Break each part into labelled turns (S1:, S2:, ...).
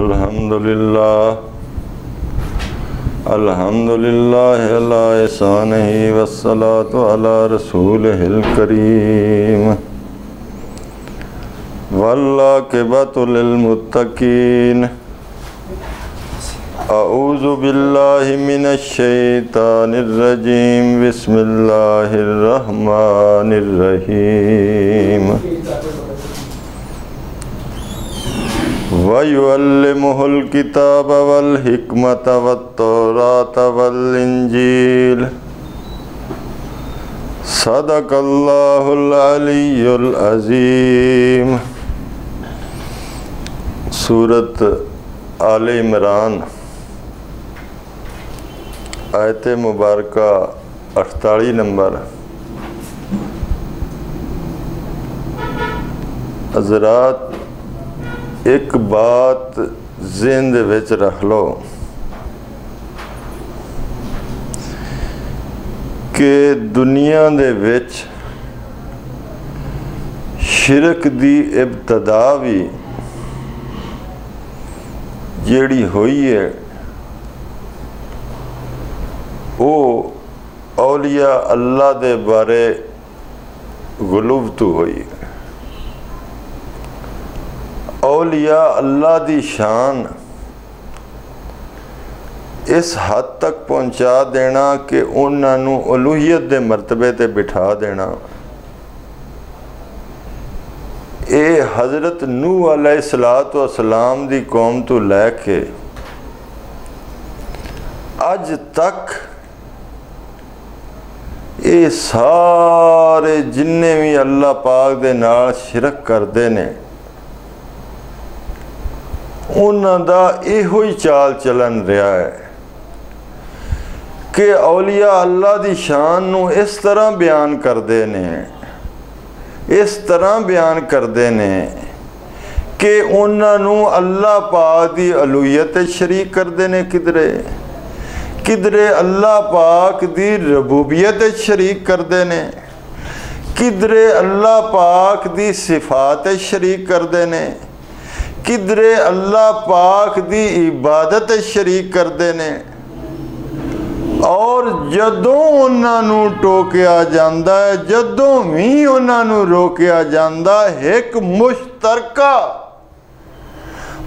S1: الحمد لله الحمد لله على إحسانه والصلاة على رسوله الكريم والعاقبة للمتقين أعوذ بالله من الشيطان الرجيم بسم الله الرحمن الرحيم وَيُعَلِّمُهُ الْكِتَابَ وَالْحِكْمَةَ وَالتَّوْرَاةَ وَالْإِنْجِيلَ صدق اللہ العلی العظیم صورت آل عمران، آیت مبارکہ اٹھتالی نمبر۔ حضرات ਇੱਕ ਬਾਤ ਜ਼ਿੰਦ ਵਿੱਚ ਰੱਖ ਲਓ ਕਿ ਦੁਨੀਆ ਦੇ ਵਿੱਚ ਸ਼ਿਰਕ ਦੀ ਇਬਤਦਾ ਵੀ ਜਿਹੜੀ ਹੋਈ ਹੈ, ਉਹ ਔਲੀਆ ਅੱਲਾ ਦੇ ਬਾਰੇ ਗਲੂਬ ਤੋਂ ਹੋਈ ਹੈ। ਔਲੀਆ ਅੱਲਾ ਦੀ ਸ਼ਾਨ। ਇਸ ਹੱਦ ਤੱਕ ਪਹੁੰਚਾ ਦੇਣਾ ਕਿ ਉਹਨਾਂ ਨੂੰ ਉਲੂਹੀਅਤ ਦੇ ਮਰਤਬੇ ਤੇ ਬਿਠਾ ਦੇਣਾ। ਇਹ ਹਜ਼ਰਤ ਨੂਹ ਅਲੈਹਿਸਲਾਤੁ ਵਸਲਾਮ ਦੀ ਕੌਮ ਤੋਂ ਲੈ ਕੇ ਅੱਜ ਤੱਕ ਇਹ ਸਾਰੇ ਜਿੰਨੇ ਵੀ ਅੱਲਾਹ ਪਾਕ ਦੇ ਨਾਲ ਸ਼ਿਰਕ ਕਰਦੇ ਨੇ ਉਹਨਾਂ ਦਾ ਇਹੋ ਹੀ ਚਾਲ ਚੱਲਣ ਰਿਹਾ ਹੈ ਕਿ ਔਲੀਆ ਅੱਲਾ ਦੀ ਸ਼ਾਨ ਨੂੰ ਇਸ ਤਰ੍ਹਾਂ ਬਿਆਨ ਕਰਦੇ ਨੇ, ਇਸ ਤਰ੍ਹਾਂ ਬਿਆਨ ਕਰਦੇ ਨੇ ਕਿ ਉਹਨਾਂ ਨੂੰ ਅੱਲਾ ਪਾਕ ਦੀ ਅਲੂਹੀਅਤ ਸ਼ਰੀਕ ਕਰਦੇ ਨੇ ਕਿਧਰੇ ਕਿਧਰੇ ਅੱਲਾ ਪਾਕ ਦੀ ਰਬੂਬੀਅਤ ਸ਼ਰੀਕ ਕਰਦੇ ਨੇ, ਕਿਧਰੇ ਅੱਲਾ ਪਾਕ ਦੀ ਸਿਫਾਤ ਸ਼ਰੀਕ ਕਰਦੇ ਨੇ ਕਿਧਰੇ ਅੱਲਾ ਪਾਕ ਦੀ ਇਬਾਦਤ ਸ਼ਰੀਕ ਕਰਦੇ ਨੇ ਔਰ ਜਦੋਂ ਉਹਨਾਂ ਨੂੰ ਟੋਕਿਆ ਜਾਂਦਾ ਹੈ, ਜਦੋਂ ਵੀ ਉਹਨਾਂ ਨੂੰ ਰੋਕਿਆ ਜਾਂਦਾ, ਇੱਕ ਮੁਸ਼ਤਰਕਾ।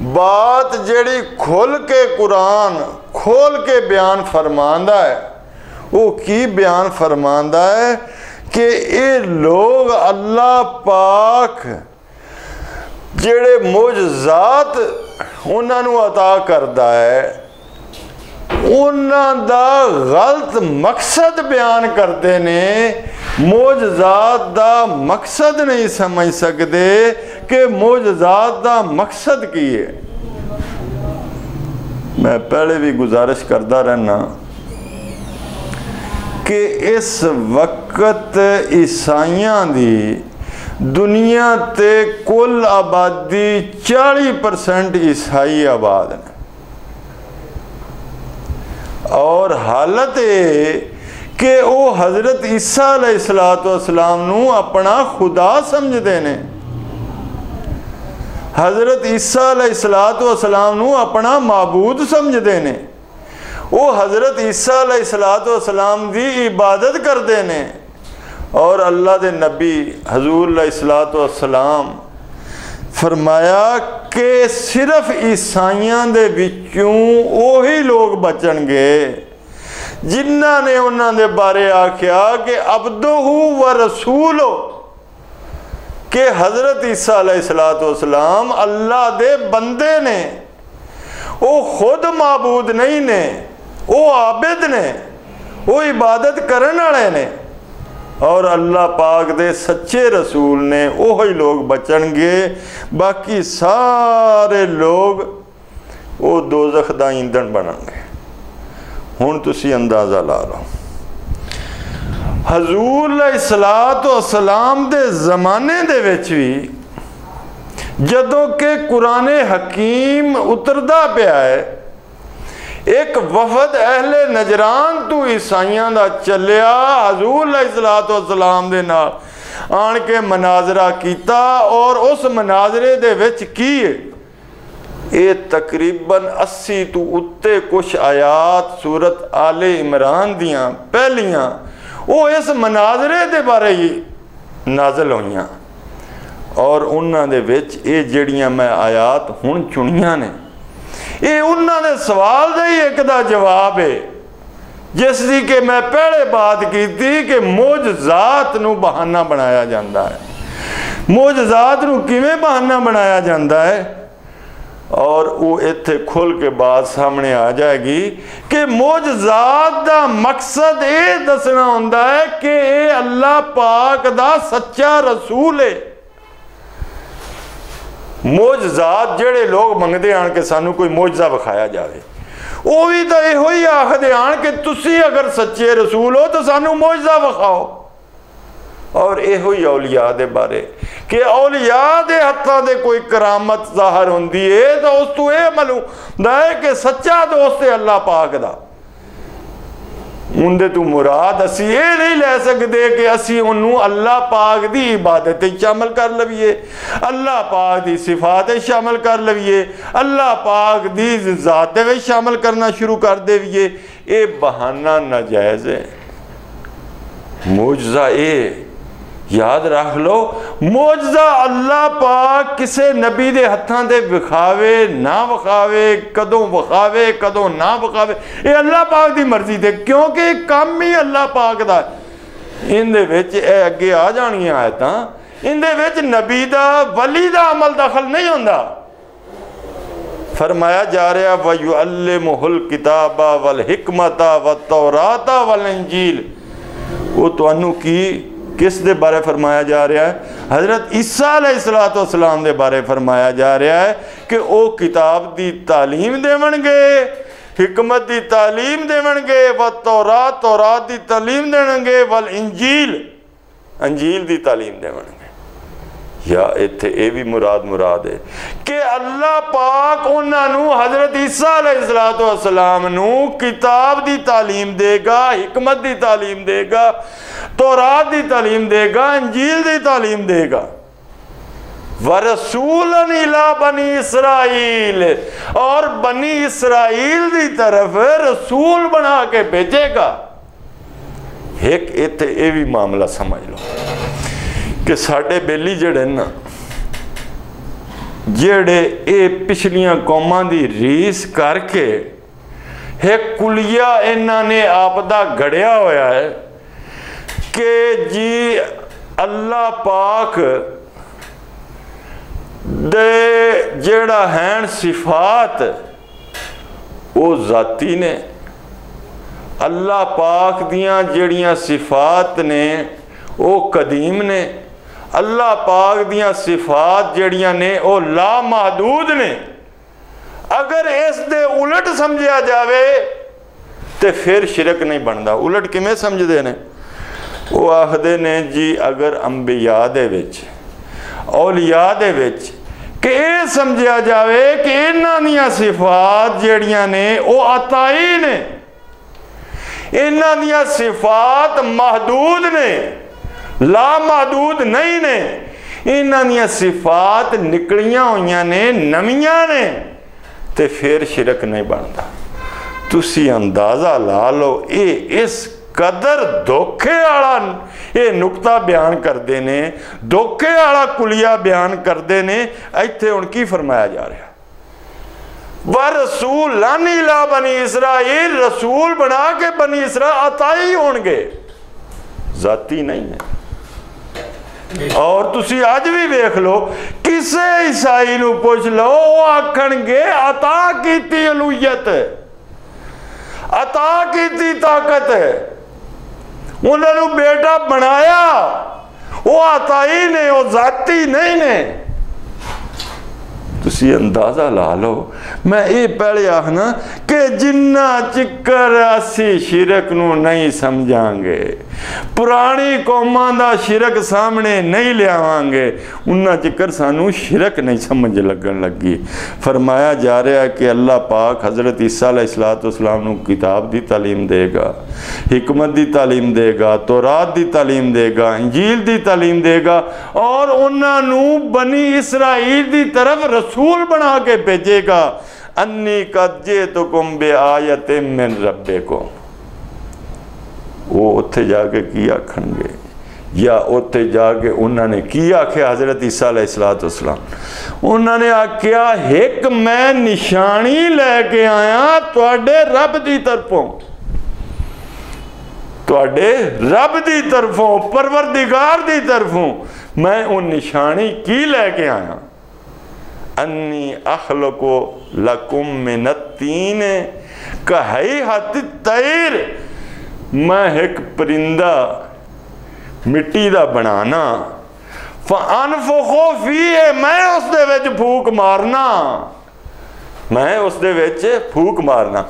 S1: ਬਾਤ ਜਿਹੜੀ ਖੁੱਲ ਕੇ ਕੁਰਾਨ, ਖੋਲ ਕੇ ਬਿਆਨ ਫਰਮਾਂਦਾ ਹੈ, ਉਹ ਕੀ ਬਿਆਨ ਫਰਮਾਂਦਾ ਹੈ ਕਿ ਇਹ ਲੋਗ ਅੱਲਾ ਪਾਕ ਜਿਹੜੇ ਮੁਜਜ਼ਾਤ ਉਹਨਾਂ ਨੂੰ عطا ਕਰਦਾ ਹੈ ਉਹਨਾਂ ਦਾ ਗਲਤ ਮਕਸਦ ਬਿਆਨ ਕਰਦੇ ਨੇ ਮੁਜਜ਼ਾਤ ਦਾ ਮਕਸਦ ਨਹੀਂ ਸਮਝ ਸਕਦੇ ਕਿ ਮੁਜਜ਼ਾਤ ਦਾ ਮਕਸਦ ਕੀ ਹੈ ਮੈਂ ਪਹਿਲੇ ਵੀ ਗੁਜ਼ਾਰਿਸ਼ ਕਰਦਾ ਰਹਿਣਾ ਕਿ ਇਸ ਵਕਤ ਈਸਾਈਆਂ ਦੀ ਦੁਨੀਆ ਤੇ ਕੁੱਲ ਆਬਾਦੀ 40% ਈਸਾਈ ਆਬਾਦ ਨੇ ਔਰ ਹਾਲਤ ਇਹ ਕਿ ਉਹ ਹਜ਼ਰਤ ਈਸਾ ਅਲੈਹਿਸਲਾਮ ਨੂੰ ਆਪਣਾ ਖੁਦਾ ਸਮਝਦੇ ਨੇ ਹਜ਼ਰਤ ਈਸਾ ਅਲੈਹਿਸਲਾਮ ਨੂੰ ਆਪਣਾ ਮਾਬੂਦ ਸਮਝਦੇ ਨੇ ਉਹ ਹਜ਼ਰਤ ਈਸਾ ਅਲੈਹਿਸਲਾਮ ਦੀ ਇਬਾਦਤ ਕਰਦੇ ਨੇ ਔਰ ਅੱਲਾ ਦੇ ਨਬੀ ਹਜ਼ੂਰ ਅਲੈਹਿਸਲਾਮ ਫਰਮਾਇਆ ਕਿ ਸਿਰਫ ਈਸਾਈਆਂ ਦੇ ਵਿੱਚੋਂ ਉਹੀ ਲੋਕ ਬਚਣਗੇ ਜਿਨ੍ਹਾਂ ਨੇ ਉਹਨਾਂ ਦੇ ਬਾਰੇ ਆਖਿਆ ਕਿ ਅਬਦੁਹੂ ਵ ਰਸੂਲੋ ਕਿ ਹਜ਼ਰਤ ਈਸਾ ਅਲੈਹਿਸਲਾਮ ਅੱਲਾ ਦੇ ਬੰਦੇ ਨੇ, ਉਹ ਖੁਦ ਮਾਬੂਦ ਨਹੀਂ ਨੇ, ਉਹ ਆਬਿਦ ਨੇ, ਉਹ ਇਬਾਦਤ ਕਰਨ ਵਾਲੇ ਨੇ। ਔਰ ਅੱਲਾ ਪਾਕ ਦੇ ਸੱਚੇ ਰਸੂਲ ਨੇ ਉਹ ਹੀ ਲੋਕ ਬਚਣਗੇ। ਬਾਕੀ ਸਾਰੇ ਲੋਕ ਉਹ ਦੋਜ਼ਖ ਦਾ ਈਂਧਣ ਬਣਨਗੇ। ਹੁਣ ਤੁਸੀਂ ਅੰਦਾਜ਼ਾ ਲਾ ਲਓ। ਹਜ਼ੂਰ ਅਲੈਹਿਸਲਾਤੁ ਵਸਲਾਮ ਦੇ ਜ਼ਮਾਨੇ ਦੇ ਵਿੱਚ ਵੀ ਜਦੋਂ ਕਿ ਕੁਰਾਨੇ ਹਕੀਮ ਉਤਰਦਾ ਪਿਆ ਹੈ ਇੱਕ ਵਫਦ ਅਹਲੇ ਨਜਰਾਨ ਤੋਂ ਈਸਾਈਆਂ ਦਾ ਚੱਲਿਆ, ਹਜ਼ੂਰ ਅਲੈਹਿਸਲਾਤੁ ਵਸਲਾਮ ਦੇ ਨਾਲ। ਆਣ ਕੇ ਮਨਾਜ਼ਰਾ ਕੀਤਾ ਔਰ ਉਸ ਮਨਾਜ਼ਰੇ ਦੇ ਵਿੱਚ ਕੀ ਹੈ ਇਹ ਤਕਰੀਬਨ 80 ਤੋਂ ਉੱਤੇ ਕੁਝ ਆਇਤ ਸੂਰਤ ਆਲੇ ਇਮਰਾਨ ਦੀਆਂ ਪਹਿਲੀਆਂ, ਉਹ ਇਸ ਮਨਾਜ਼ਰੇ ਦੇ ਬਾਰੇ ਹੀ ਨਾਜ਼ਲ ਹੋਈਆਂ। ਔਰ ਉਹਨਾਂ ਦੇ ਵਿੱਚ ਇਹ ਜਿਹੜੀਆਂ ਮੈਂ ਆਇਤ ਹੁਣ ਚੁਣੀਆਂ ਨੇ ਇਹ ਉਹਨਾਂ ਦੇ ਸਵਾਲ ਦਾ ਹੀ ਇੱਕ ਦਾ ਜਵਾਬ ਹੈ ਜਿਸ ਦੀ ਕਿ ਮੈਂ ਪਹਿਲੇ ਬਾਤ ਕੀਤੀ ਕਿ ਮੌਜਜ਼ਾਤ ਨੂੰ ਬਹਾਨਾ ਬਣਾਇਆ ਜਾਂਦਾ ਹੈ। ਮੌਜਜ਼ਾਤ ਨੂੰ ਕਿਵੇਂ ਬਹਾਨਾ ਬਣਾਇਆ ਜਾਂਦਾ ਹੈ? ਔਰ ਉਹ ਇੱਥੇ ਖੁੱਲ ਕੇ ਬਾਤ ਸਾਹਮਣੇ ਆ ਜਾਏਗੀ ਕਿ ਮੌਜਜ਼ਾਤ ਦਾ ਮਕਸਦ ਇਹ ਦੱਸਣਾ ਹੁੰਦਾ ਹੈ ਕਿ ਇਹ ਅੱਲਾਹ ਪਾਕ ਦਾ ਸੱਚਾ ਰਸੂਲ ਹੈ ਮੌਜਜ਼ਾਤ ਜਿਹੜੇ ਲੋਕ ਮੰਗਦੇ ਆਣ ਕਿ ਸਾਨੂੰ ਕੋਈ ਮੌਜਜ਼ਾ ਵਿਖਾਇਆ ਜਾਵੇ, ਉਹ ਵੀ ਤਾਂ ਇਹੋ ਹੀ ਆਖਦੇ ਆਣ ਕਿ ਤੁਸੀਂ ਅਗਰ ਸੱਚੇ ਰਸੂਲ ਹੋ ਤਾਂ ਸਾਨੂੰ ਮੌਜਜ਼ਾ ਵਿਖਾਓ। ਔਰ ਇਹੋ ਹੀ ਔਲੀਆ ਦੇ ਬਾਰੇ ਕਿ ਔਲੀਆ ਦੇ ਹੱਥਾਂ ਦੇ ਕੋਈ ਕਰਾਮਤ ਜ਼ਾਹਰ ਹੁੰਦੀ ਏ ਤਾਂ ਉਸ ਤੋਂ ਇਹ ਮਾਲੂਮ ਦਾ ਹੈ ਕਿ ਸੱਚਾ ਦੋਸਤ ਹੈ ਅੱਲਾਹ ਪਾਕ ਦਾ। ਉਹਦੇ ਤੋਂ ਮੁਰਾਦ ਅਸੀਂ ਇਹ ਨਹੀਂ ਲੈ ਸਕਦੇ ਕਿ ਅਸੀਂ ਉਹਨੂੰ ਅੱਲਾਹ ਪਾਕ ਦੀ ਇਬਾਦਤ ਵਿੱਚ ਸ਼ਾਮਲ ਕਰ ਲਈਏ ਅੱਲਾਹ ਪਾਕ ਦੀ ਸਿਫਾਤ ਵਿੱਚ ਸ਼ਾਮਲ ਕਰ ਲਈਏ ਅੱਲਾਹ ਪਾਕ ਦੀ ਜ਼ਾਤ ਵਿੱਚ ਸ਼ਾਮਲ ਕਰਨਾ ਸ਼ੁਰੂ ਕਰ ਦੇਈਏ ਇਹ ਬਹਾਨਾ ਨਾਜਾਇਜ਼ ਹੈ। ਮੌਜਜ਼ਾ ਇਹ ਯਾਦ ਰੱਖ ਲਓ ਮੌਜਜ਼ਾ ਅੱਲਾ ਪਾਕ ਕਿਸੇ ਨਬੀ ਦੇ ਹੱਥਾਂ ਦੇ ਵਿਖਾਵੇ, ਨਾ ਵਿਖਾਵੇ, ਕਦੋਂ ਵਿਖਾਵੇ, ਕਦੋਂ ਨਾ ਵਿਖਾਵੇ। ਇਹ ਅੱਲਾ ਪਾਕ ਦੀ ਮਰਜ਼ੀ ਤੇ, ਕਿਉਂਕਿ ਕੰਮ ਹੀ ਅੱਲਾ ਪਾਕ ਦਾ। ਇਹਦੇ ਵਿੱਚ ਇਹ ਅੱਗੇ ਆ ਜਾਣੀਆਂ ਤਾਂ ਇਹਦੇ ਵਿੱਚ ਨਬੀ ਦਾ, ਵਲੀ ਦਾ ਅਮਲ ਦਖਲ ਨਹੀਂ ਹੁੰਦਾ। ਫਰਮਾਇਆ ਜਾ ਰਿਹਾ, ਵਯੁਅਲਮੁਹੁਲ ਕਿਤਾਬਾ ਵਲ ਹਿਕਮਤਾ ਵਤ ਤੌਰਾਤਾ ਵਲ ਇੰਜੀਲ। ਉਹ ਤੁਹਾਨੂੰ ਕੀ ਕਿਸ ਦੇ ਬਾਰੇ ਫਰਮਾਇਆ ਜਾ ਰਿਹਾ ਹੈ ਹਜ਼ਰਤ ਈਸਾ ਅਲੈਹਿਸਸਲਾਮ ਦੇ ਬਾਰੇ ਫਰਮਾਇਆ ਜਾ ਰਿਹਾ ਹੈ ਕਿ ਉਹ ਕਿਤਾਬ ਦੀ ਤਾਲੀਮ ਦੇਵਣਗੇ ਹਕਮਤ ਦੀ ਤਾਲੀਮ ਦੇਵਣਗੇ व ਤੌਰਾਤ ਤੌਰਾਤ ਦੀ ਤਾਲੀਮ ਦੇਣਗੇ ਵਲ ਇੰਜੀਲ ਅੰਜੀਲ ਦੀ ਤਾਲੀਮ ਦੇਵਣਗੇ ਜਾਂ ਇੱਥੇ ਇਹ ਵੀ ਮੁਰਾਦ ਮੁਰਾਦ ਹੈ ਕਿ ਅੱਲਾਹ ਪਾਕ ਉਹਨਾਂ ਨੂੰ ਹਜ਼ਰਤ ਈਸਾ ਅਲੈਹਿਸਸਲਾਮ ਨੂੰ ਕਿਤਾਬ ਦੀ ਤਾਲੀਮ ਦੇਗਾ ਹਕਮਤ ਦੀ ਤਾਲੀਮ ਦੇਗਾ ਤੌਰਾਤ ਦੀ ਤਾਲੀਮ ਦੇਗਾ, ਇੰਜੀਲ ਦੀ ਤਾਲੀਮ ਦੇਗਾ। ਵਰਸੂਲਨ ਇਲਾ ਬਨੀ ਇਸਰਾਈਲ। ਔਰ ਬਨੀ ਇਸਰਾਈਲ ਦੀ ਤਰਫ ਰਸੂਲ ਬਣਾ ਕੇ ਭੇਜੇਗਾ। ਇੱਕ, ਇੱਥੇ ਇਹ ਵੀ ਮਾਮਲਾ ਸਮਝ ਲਓ ਕਿ ਸਾਡੇ ਬੇਲੀ ਜਿਹੜੇ ਨਾ, ਜਿਹੜੇ ਇਹ ਪਿਛਲੀਆਂ ਕੌਮਾਂ ਦੀ ਰੀਸ ਕਰਕੇ ਇੱਕ ਕੁਲੀਆ ਇਹਨਾਂ ਨੇ ਆਪ ਦਾ ਘੜਿਆ ਹੋਇਆ ਹੈ ਕਿ ਜੀ ਅੱਲਾਹ ਪਾਕ ਦੇ ਜਿਹੜਾ ਹੈਨ ਸਿਫਾਤ ਉਹ ਜ਼ਾਤੀ ਨੇ। ਅੱਲਾ ਪਾਕ ਦੀਆਂ ਜਿਹੜੀਆਂ ਸਿਫਾਤ ਨੇ, ਉਹ ਕਦੀਮ ਨੇ। ਅੱਲਾਹ ਪਾਕ ਦੀਆਂ ਸਿਫਾਤ ਜਿਹੜੀਆਂ ਨੇ, ਉਹ ਲਾ ਮਹਦੂਦ ਨੇ। ਅਗਰ ਇਸ ਦੇ ਉਲਟ ਸਮਝਿਆ ਜਾਵੇ, ਤੇ ਫਿਰ ਸ਼ਿਰਕ ਨਹੀਂ ਬਣਦਾ। ਉਲਟ ਕਿਵੇਂ ਸਮਝਦੇ ਨੇ? ਉਹ ਆਖਦੇ ਨੇ ਜੀ ਅਗਰ ਅੰਬਿਆ ਦੇ ਵਿੱਚ, ਔਲੀਆ ਦੇ ਵਿੱਚ ਕਿ ਇਹ ਸਮਝਿਆ ਜਾਵੇ ਕਿ ਇਹਨਾਂ ਦੀਆਂ ਸਿਫਾਤ ਜਿਹੜੀਆਂ ਨੇ ਉਹ ਅਤਾਈ ਨੇ। ਇਹਨਾਂ ਦੀਆਂ ਸਿਫਾਤ ਮਹਦੂਦ ਨੇ ਲਾ ਮਹਦੂਦ ਨਹੀਂ ਨੇ। ਇਹਨਾਂ ਦੀਆਂ ਸਿਫਾਤ ਨਿਕਲੀਆਂ ਹੋਈਆਂ ਨੇ, ਨਵੀਆਂ ਨੇ ਤੇ ਫਿਰ ਸ਼ਿਰਕ ਨਹੀਂ ਬਣਦਾ। ਤੁਸੀਂ ਅੰਦਾਜ਼ਾ ਲਾ ਲਓ, ਇਹ ਇਸ ਕਦਰ ਧੋਖੇ ਵਾਲਾ ਇਹ ਨੁਕਤਾ ਬਿਆਨ ਕਰਦੇ ਨੇ, ਧੋਖੇ ਵਾਲਾ ਕੁਲੀਆ ਬਿਆਨ ਕਰਦੇ ਨੇ, ਇੱਥੇ ਹੁਣ ਕੀ ਫਰਮਾਇਆ ਜਾ ਰਿਹਾ? ਵਰਸੂਲ ਲਾਨੀ ਲਾ ਬਨੀ ਇਸਰਾਇਲ ਰਸੂਲ ਬਣਾ ਕੇ ਬਨੀ ਇਸਰਾਇਲ ਅਤਾਈ ਹੋਣਗੇ। ਜ਼ਾਤੀ ਨਹੀਂ ਹੈ ਔਰ ਤੁਸੀਂ ਅੱਜ ਵੀ ਵੇਖ ਲਓ, ਕਿਸੇ ਈਸਾਈ ਨੂੰ ਪੁੱਛ ਲਓ, ਉਹ ਆਖਣਗੇ, ਅਤਾ ਕੀਤੀ ਅਲੂਹੀਅਤ। ਅਤਾ ਕੀਤੀ ਤਾਕਤ। ਉਹਨਾਂ ਨੂੰ ਬੇਟਾ ਬਣਾਇਆ। ਉਹ ਅਤਾਈ ਨੇ, ਉਹ ਜ਼ਾਤੀ ਨਹੀਂ ਨੇ। ਤੁਸੀਂ ਅੰਦਾਜ਼ਾ ਲਾ ਲਓ। ਮੈਂ ਇਹ ਪਹਿਲੇ ਆਖਣਾ ਕਿ ਜਿੰਨਾ ਚਿੱਕਰ ਅਸੀਂ ਸ਼ਿਰਕ ਨੂੰ ਨਹੀਂ ਸਮਝਾਂਗੇ, ਪੁਰਾਣੀ ਕੌਮਾਂ ਦਾ ਸ਼ਿਰਕ ਸਾਹਮਣੇ ਨਹੀਂ ਲਿਆਵਾਂਗੇ, ਉਹਨਾਂ ਚਿੱਕਰ ਸਾਨੂੰ ਸ਼ਿਰਕ ਨਹੀਂ ਸਮਝ ਲੱਗਣ ਲੱਗੀ। ਫਰਮਾਇਆ ਜਾ ਰਿਹਾ ਕਿ ਅੱਲਾਹ ਪਾਕ ਹਜ਼ਰਤ ਈਸਾ ਅਲੈਹਿਸਲਾਮ ਨੂੰ ਕਿਤਾਬ ਦੀ ਤਾਲੀਮ ਦੇਗਾ, ਹਕਮਤ ਦੀ ਤਾਲੀਮ ਦੇਗਾ, ਤੋਰਾਤ ਦੀ ਤਾਲੀਮ ਦੇਗਾ, ਇੰਜੀਲ ਦੀ ਤਾਲੀਮ ਦੇਗਾ ਔਰ ਉਹਨਾਂ ਨੂੰ ਬਨੀ ਇਸਰਾਈਲ ਦੀ ਤਰਫ ਰਸੂਲ ਰਸੂਲ ਬਣਾ ਕੇ ਭੇਜੇਗਾ ਅੰਨੀ ਕਜੇ ਤੁਕਮ ਬਿਆਇਤ ਮਿਨ ਰੱਬਿਕੁਮ ਉਹ ਉੱਥੇ ਜਾ ਕੇ ਕੀ ਆਖਣਗੇ ਜਾਂ ਉੱਥੇ ਜਾ ਕੇ ਉਹਨਾਂ ਨੇ ਕੀ ਆਖਿਆ ਹਜ਼ਰਤ ਈਸਾ ਅਲੈਹਿਸਲਾਤੁ ਵਸਲਾਮ ਉਹਨਾਂ ਨੇ ਆਖਿਆ ਇੱਕ ਮੈਂ ਨਿਸ਼ਾਨੀ ਲੈ ਕੇ ਆਇਆ ਤੁਹਾਡੇ ਰੱਬ ਦੀ ਤਰਫੋਂ ਤੁਹਾਡੇ ਰੱਬ ਦੀ ਤਰਫੋਂ ਪਰਵਰਦੀਗਾਰ ਦੀ ਤਰਫੋਂ ਮੈਂ ਉਹ ਨਿਸ਼ਾਨੀ ਕੀ ਲੈ ਕੇ ਆਇਆ ਅੰਨੀ ਅਖਲਕੋ ਲਕੁਮ ਮਿਨ ਤੀਨ ਕਹਈ ਹਤ ਤੈਰ, ਮੈਂ ਇੱਕ ਪਰਿੰਦਾ ਮਿੱਟੀ ਦਾ ਬਣਾਣਾ। ਫਾਨਫਖੋ ਫੀਏ ਮੈਂ ਉਸ ਦੇ ਵਿੱਚ ਫੂਕ ਮਾਰਨਾ। ਮੈਂ ਉਸ ਦੇ ਵਿੱਚ ਫੂਕ ਮਾਰਨਾ।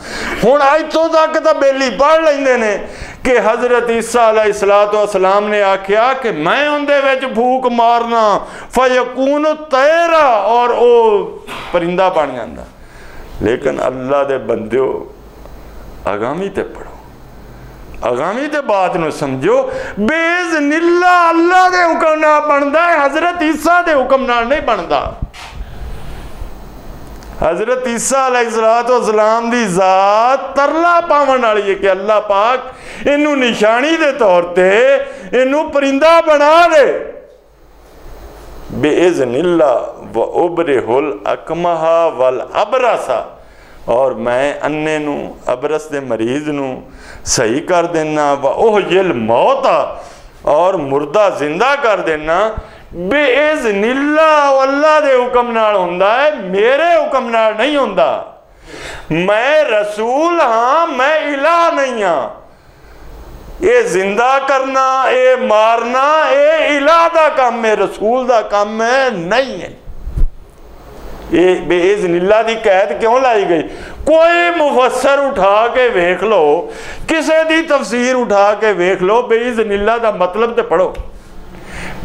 S1: ਹੁਣ ਅੱਜ ਤੋਂ ਤੱਕ ਤਾਂ ਬੇਲੀ ਪੜ ਲੈਂਦੇ ਨੇ ਕਿ ਹਜ਼ਰਤ ਈਸਾ ਅਲੈਹਿਸਲਾਤੁ ਵਸਲਾਮ ਨੇ ਆਖਿਆ ਕਿ ਮੈਂ ਉਹਦੇ ਵਿੱਚ ਫੂਕ ਮਾਰਨਾ, ਫਯਕੂਨ ਤੈਰਾ ਔਰ ਉਹ ਪਰਿੰਦਾ ਬਣ ਜਾਂਦਾ। ਲੇਕਿਨ ਅੱਲਾ ਦੇ ਬੰਦਿਓ, ਅਗਾਮੀ ਤੇ ਪੜੋ ਅਗਾਮੀ ਤੇ ਬਾਤ ਨੂੰ ਸਮਝੋ। ਬੇਜ਼ਨਿल्ला ਅੱਲਾ ਦੇ ਹੁਕਮ ਨਾਲ ਬਣਦਾ ਹੈ, ਹਜ਼ਰਤ ਈਸਾ ਦੇ ਹੁਕਮ ਨਾਲ ਨਹੀਂ ਬਣਦਾ। हज़रत ईसा सलाम की जात तरला पावन वाली है कि अल्लाह पाक इनू निशानी के तौर पर इनू परिंदा बना दे बेजनिल्ला व उबरे हुल अकमहा वल अबरसा और मैं अन्ने अबरस के मरीज न सही कर देना व ओह यल मौत आ और मुर्दा जिंदा कर देना ਬੇਇਜ਼ਨਿਲਲਾ ਅੱਲਾ ਦੇ ਹੁਕਮ ਨਾਲ ਹੁੰਦਾ ਹੈ, ਮੇਰੇ ਹੁਕਮ ਨਾਲ ਨਹੀਂ ਹੁੰਦਾ। ਮੈਂ ਰਸੂਲ ਹਾਂ, ਮੈਂ ਇਲਾ ਨਹੀਂ ਹਾਂ। ਇਹ ਜ਼ਿੰਦਾ ਕਰਨਾ, ਇਹ ਮਾਰਨਾ, ਇਹ ਇਲਾ ਦਾ ਕੰਮ ਹੈ, ਰਸੂਲ ਦਾ ਕੰਮ ਹੈ, ਨਹੀਂ ਹੈ। ਇਹ ਬੇਇਜ਼ਨਿਲਲਾ ਦੀ ਕੈਦ ਕਿਉਂ ਲਾਈ ਗਈ? ਕੋਈ ਮੁਫਸਰ ਉਠਾ ਕੇ ਵੇਖ ਲਓ, ਕਿਸੇ ਦੀ ਤਫਸੀਰ ਉਠਾ ਕੇ ਵੇਖ ਲਓ ਬੇਇਜ਼ਨਿਲਲਾ ਦਾ ਮਤਲਬ ਤੇ ਪੜੋ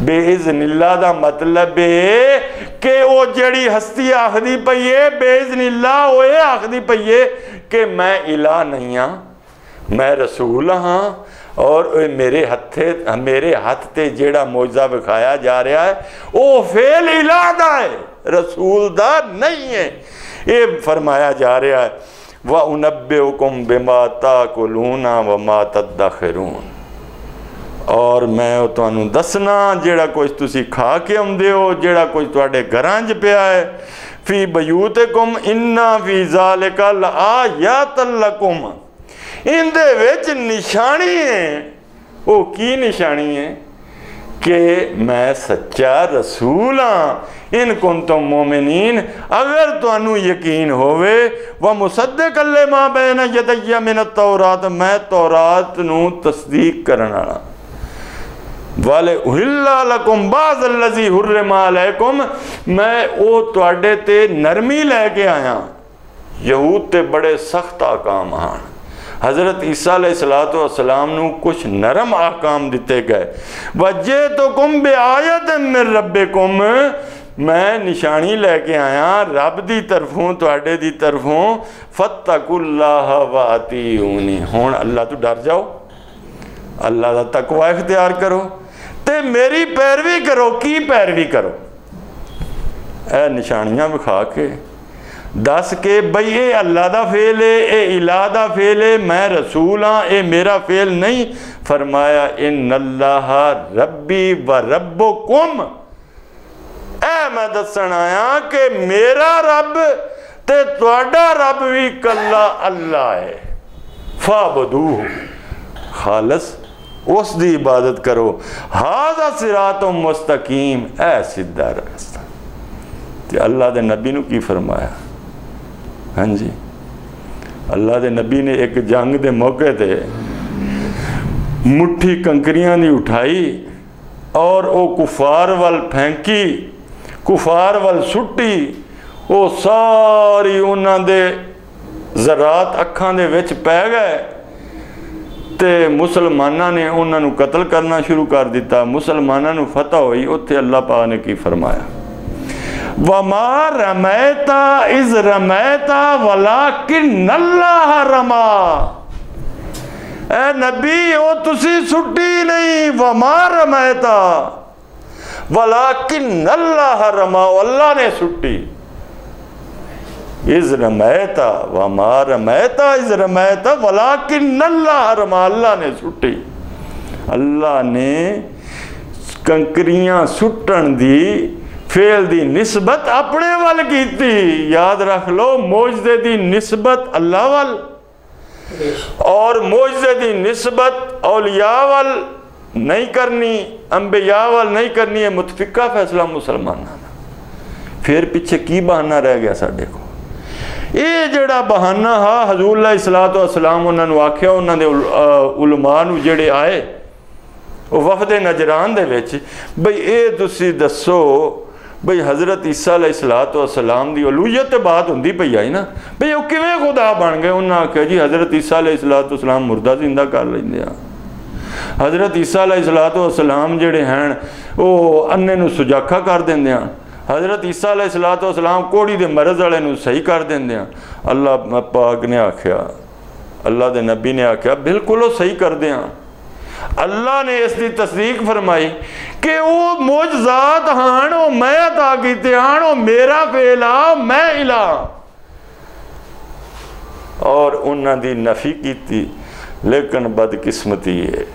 S1: ਬੇਇਜ਼ਨ ਅੱਲਾ ਦਾ ਮਤਲਬ ਏ ਕਿ ਉਹ ਜਿਹੜੀ ਹਸਤੀ ਆਖਦੀ ਪਈ ਏ ਬੇਇਜ਼ਨ ਅੱਲਾ ਉਹ ਇਹ ਆਖਦੀ ਪਈ ਏ ਕਿ ਮੈਂ ਇਲਾ ਨਹੀਂ ਆ, ਮੈਂ ਰਸੂਲ ਹਾਂ ਔਰ ਮੇਰੇ ਹੱਥੇ, ਮੇਰੇ ਹੱਥ ਤੇ ਜਿਹੜਾ ਮੌਜਜ਼ਾ ਵਿਖਾਇਆ ਜਾ ਰਿਹਾ ਹੈ, ਉਹ ਫੇਲ ਇਲਾ ਦਾ ਹੈ ਰਸੂਲ ਦਾ ਨਹੀਂ ਹੈ ਇਹ ਫਰਮਾਇਆ ਜਾ ਰਿਹਾ ਹੈ ਵਾ ਉਨਬਿਉਕੁਮ ਬਿਮਾ ਤਾਕੁਲੂਨਾ ਵਮਾ ਤਦਖਰੂਨ। ਔਰ ਮੈਂ ਉਹ ਤੁਹਾਨੂੰ ਦੱਸਣਾ, ਜਿਹੜਾ ਕੁਝ ਤੁਸੀਂ ਖਾ ਕੇ ਆਉਂਦੇ ਹੋ, ਜਿਹੜਾ ਕੁਝ ਤੁਹਾਡੇ ਘਰਾਂ 'ਚ ਪਿਆ ਹੈ। ਫੀ ਬਯੂਤਕਮ ਇੰਨਾ ਫੀ ਜ਼ਾਲਿਕਾ ਲਾਆਯਾਤਨ ਲਕਮ। ਇਹਦੇ ਵਿੱਚ ਨਿਸ਼ਾਨੀ ਹੈ। ਉਹ ਕੀ ਨਿਸ਼ਾਨੀ ਹੈ? ਕਿ ਮੈਂ ਸੱਚਾ ਰਸੂਲ ਹਾਂ। ਇਨ ਕੁੰਤਮ ਮੂਮਿਨੀਨ। ਅਗਰ ਤੁਹਾਨੂੰ ਯਕੀਨ ਹੋਵੇ, ਵਾ ਮੁਸੱਦਕ ਅੱਲੇ ਮਾ ਬੈਨ ਯਦਯ ਮਿਨ ਤੌਰਾਤ। ਮੈਂ ਤੌਰਾਤ ਨੂੰ ਤਸਦੀਕ ਕਰਨ ਵਾਲਾ। ਵਾਲੇ ਉਹਿੱਲਾ ਲਕਮ ਬਾਜ਼ ਅਲਜ਼ੀ ਹੁਰਮਾ ਅਲੈਕਮ ਮੈਂ ਉਹ ਤੁਹਾਡੇ ਤੇ ਨਰਮੀ ਲੈ ਕੇ ਆਇਆ ਯਹੂਦ ਤੇ ਬੜੇ ਸਖਤ ਆਕਾਮ ਹਨ ਹਜ਼ਰਤ ਈਸਾ ਅਲੈਹਿਸਲਾਤੁ ਵਸਲਾਮ ਨੂੰ ਕੁਝ ਨਰਮ ਆਕਾਮ ਦਿੱਤੇ ਗਏ ਵਜੇ ਤੋਂ ਕੁਮ ਬਿਆਇਤ ਮਿਰ ਰੱਬਿਕੁਮ ਮੈਂ ਨਿਸ਼ਾਨੀ ਲੈ ਕੇ ਆਇਆ ਰੱਬ ਦੀ ਤਰਫੋਂ ਤੁਹਾਡੇ ਦੀ ਤਰਫੋਂ ਫਤਕੁල්ਲਾਹ ਵਾਤੀਉਨੀ ਹੁਣ ਅੱਲਾ ਤੋਂ ਡਰ ਜਾਓ ਅੱਲਾ ਦਾ ਤਕਵਾ ਇਖਤਿਆਰ ਕਰੋ ਤੇ ਮੇਰੀ ਪੈਰਵੀ ਕਰੋ, ਕੀ ਪੈਰਵੀ ਕਰੋ? ਇਹ ਨਿਸ਼ਾਨੀਆਂ ਵਿਖਾ ਕੇ ਦੱਸ ਕੇ ਬਈ ਇਹ ਅੱਲਾ ਦਾ ਫੇਲ ਹੈ ਇਹ ਇਲਾ ਦਾ ਫੇਲ ਹੈ ਮੈਂ ਰਸੂਲ ਹਾਂ ਇਹ ਮੇਰਾ ਫੇਲ ਨਹੀਂ। ਫਰਮਾਇਆ ਇਨ ਅੱਲਾਹ ਰੱਬੀ ਵ ਰੱਬੁਕਮ। ਐ ਮੈਂ ਦੱਸਣ ਆਇਆ ਕਿ ਮੇਰਾ ਰੱਬ ਤੇ ਤੁਹਾਡਾ ਰੱਬ ਵੀ ਕੱਲਾ ਅੱਲਾ ਹੈ ਫਾਬਦੂ ਖਾਲਸ। ਉਸ ਦੀ ਇਬਾਦਤ ਕਰੋ। ਹਾਜ਼ਾ ਸਿਰਾਤੁ ਮੁਸਤਕੀਮ, ਐ ਸਿੱਧਾ ਰਸਤਾ। ਤੇ ਅੱਲਾ ਦੇ ਨਬੀ ਨੂੰ ਕੀ ਫਰਮਾਇਆ? ਹਾਂਜੀ। ਅੱਲਾ ਦੇ ਨਬੀ ਨੇ ਇੱਕ ਜੰਗ ਦੇ ਮੌਕੇ ਤੇ ਮੁੱਠੀ ਕੰਕਰੀਆਂ ਦੀ ਉਠਾਈ ਔਰ ਉਹ ਕੁਫਾਰ ਵੱਲ ਫੈਂਕੀ, ਕੁਫਾਰ ਵੱਲ ਸੁੱਟੀ। ਉਹ ਸਾਰੀ ਉਹਨਾਂ ਦੇ ਜ਼ਰਾਤ ਅੱਖਾਂ ਦੇ ਵਿੱਚ ਪੈ ਗਏ। ਤੇ ਮੁਸਲਮਾਨਾਂ ਨੇ ਉਹਨਾਂ ਨੂੰ ਕਤਲ ਕਰਨਾ ਸ਼ੁਰੂ ਕਰ ਦਿੱਤਾ। ਮੁਸਲਮਾਨਾਂ ਨੂੰ ਫਤਹ ਹੋਈ। ਉੱਥੇ ਅੱਲਾਹ ਪਾਕ ਨੇ ਕੀ ਫਰਮਾਇਆ? ਵਮਾ ਰਮੈਤਾ, ਇਜ਼ ਰਮੈਤਾ, ਵਲਾਕਿਨ ਅੱਲਾਹ ਰਮਾ। ਐ ਨਬੀ, ਉਹ ਤੁਸੀਂ ਸੁੱਟੀ ਨਹੀਂ ਵਮਾ ਰਮੈਤਾ, ਵਲਾਕਿਨ ਅੱਲਾਹ ਰਮਾ। ਅੱਲਾਹ ਨੇ ਸੁੱਟੀ از رمیتا وما رمیتا از رمیتا، ولیکن اللہ رما اللہ نے سٹی۔ اللہ نے کنکریاں سٹن دی فیل دی نسبت اپنے وال کی تھی یاد رکھ لو موجزے دی نسبت اللہ وال۔ اور موجزے دی نسبت اولیاء وال نہیں کرنی، انبیاء وال نہیں کرنی ہے متفقہ فیصلہ مسلمان پھر پچھے کی بہانہ رہ گیا ساڑے کو؟ ਇਹ ਜਿਹੜਾ ਬਹਾਨਾ ਹਾ ਹਜ਼ੂਰ ਅਲੈਹ ਸਲਾਤੁ ਵਸਲਾਮ ਉਹਨਾਂ ਨੂੰ ਆਖਿਆ, ਉਹਨਾਂ ਦੇ ਉਲਮਾ ਨੂੰ ਜਿਹੜੇ ਆਏ, ਉਹ ਵਫਦ ਨਜਰਾਨ ਦੇ ਵਿੱਚ, ਬਈ ਇਹ ਤੁਸੀਂ ਦੱਸੋ, ਬਈ ਹਜ਼ਰਤ ਈਸਾ ਅਲੈਹ ਸਲਾਤੁ ਵਸਲਾਮ ਦੀ ਉਲੂਹੀਅਤ ਤੇ ਬਾਤ ਹੁੰਦੀ ਪਈ ਆਈ ਨਾ? ਬਈ ਉਹ ਕਿਵੇਂ ਖੁਦਾ ਬਣ ਗਏ? ਉਹਨਾਂ ਆਖਿਆ ਜੀ, ਹਜ਼ਰਤ ਈਸਾ ਅਲੈਹ ਸਲਾਤੁ ਵਸਲਾਮ ਮੁਰਦਾ ਜ਼ਿੰਦਾ ਕਰ ਲੈਂਦੇ ਆ। ਹਜ਼ਰਤ ਈਸਾ ਅਲੈਹ ਸਲਾਤੁ ਵਸਲਾਮ ਜਿਹੜੇ ਹਨ ਉਹ ਅੰਨੇ ਨੂੰ ਸੁਜਾਖਾ ਕਰ ਦਿੰਦੇ ਆ। ਹਜ਼ਰਤ ਈਸਾ ਅਲੈਹ ਸਲਾਤੁ ਵਸਲਾਮ ਕੋੜੀ ਦੇ ਮਰਜ਼ ਵਾਲੇ ਨੂੰ ਸਹੀ ਕਰ ਦਿੰਦੇ ਆ। ਅੱਲਾਹ ਪਾਕ ਨੇ ਆਖਿਆ ਅੱਲਾਹ ਦੇ ਨਬੀ ਨੇ ਆਖਿਆ, ਬਿਲਕੁਲ ਉਹ ਸਹੀ ਕਰਦੇ ਆ। ਅੱਲਾ ਨੇ ਇਸ ਦੀ ਤਸਦੀਕ ਫਰਮਾਈ ਕਿ ਉਹ ਮੌਜਜ਼ਾਤ ਹਨ, ਉਹ ਮੈਂ ਅਤਾ ਕੀਤੇ ਹਨ, ਉਹ ਮੇਰਾ ਫੇਲ ਆ ਮੈਂ ਇਲਾ। ਔਰ ਉਹਨਾਂ ਦੀ ਨਫੀ ਕੀਤੀ, ਲੇਕਿਨ ਬਦਕਿਸਮਤੀ ਹੈ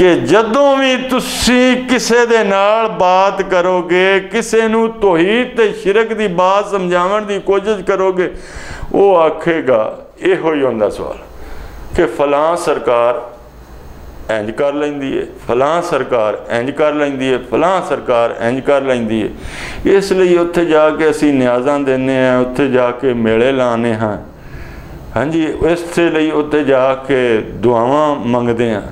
S1: ਕਿ ਜਦੋਂ ਵੀ ਤੁਸੀਂ ਕਿਸੇ ਦੇ ਨਾਲ ਬਾਤ ਕਰੋਗੇ, ਕਿਸੇ ਨੂੰ ਤੋਹੀਦ ਤੇ ਸ਼ਿਰਕ ਦੀ ਬਾਤ ਸਮਝਾਉਣ ਦੀ ਕੋਸ਼ਿਸ਼ ਕਰੋਗੇ, ਉਹ ਆਖੇਗਾ, ਇਹੋ ਹੀ ਹੁੰਦਾ ਸਵਾਲ। ਕਿ ਫਲਾਂ ਸਰਕਾਰ ਇੰਜ ਕਰ ਲੈਂਦੀ ਏ, ਫਲਾਂ ਸਰਕਾਰ ਇੰਜ ਕਰ ਲੈਂਦੀ ਏ, ਫਲਾਂ ਸਰਕਾਰ ਇੰਜ ਕਰ ਲੈਂਦੀ ਏ। ਇਸ ਲਈ ਉੱਥੇ ਜਾ ਕੇ ਅਸੀਂ ਨਿਆਜ਼ਾਂ ਦਿੰਨੇ ਆ ਉੱਥੇ ਜਾ ਕੇ ਮੇਲੇ ਲਾਣੇ ਹਾਂ। ਹਾਂਜੀ, ਇਸ ਲਈ ਉੱਥੇ ਜਾ ਕੇ ਦੁਆਵਾਂ ਮੰਗਦੇ ਆ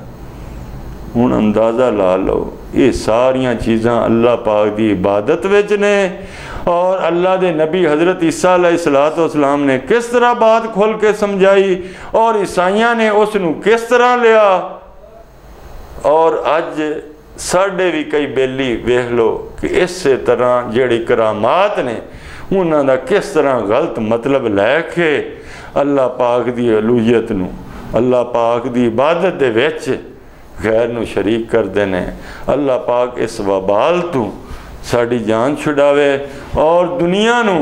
S1: ਹੁਣ ਅੰਦਾਜ਼ਾ ਲਾ ਲਓ, ਇਹ ਸਾਰੀਆਂ ਚੀਜ਼ਾਂ ਅੱਲਾਹ ਪਾਕ ਦੀ ਇਬਾਦਤ ਵਿੱਚ ਨੇ। ਔਰ ਅੱਲਾ ਦੇ ਨਬੀ ਹਜ਼ਰਤ ਈਸਾ ਅਲੈਹਿਸਲਾਮ ਨੇ ਕਿਸ ਤਰ੍ਹਾਂ ਬਾਤ ਖੋਲ ਕੇ ਸਮਝਾਈ ਔਰ ਈਸਾਈਆਂ ਨੇ ਉਸ ਨੂੰ ਕਿਸ ਤਰ੍ਹਾਂ ਲਿਆ? ਔਰ ਅੱਜ ਸਾਡੇ ਵੀ ਕਈ ਬੇਲੀ ਵੇਖ ਲੋ ਕਿ ਇਸੇ ਤਰ੍ਹਾਂ ਜਿਹੜੀ ਕਰਾਮਾਤ ਨੇ, ਉਹਨਾਂ ਦਾ ਕਿਸ ਤਰ੍ਹਾਂ ਗਲਤ ਮਤਲਬ ਲੈ ਕੇ ਅੱਲਾ ਪਾਕ ਦੀ ਅਲੂਹੀਅਤ ਨੂੰ ਅੱਲਾ ਪਾਕ ਦੀ ਇਬਾਦਤ ਦੇ ਵਿੱਚ غیر نو شریک کرتے ہیں اللہ پاک اس وبال تو ساری جان چھڑاوے اور دنیا نو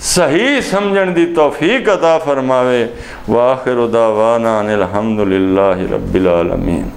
S1: صحیح سمجھن دی توفیق عطا فرماوے۔ واخر دعوانان الحمدللہ رب العالمین۔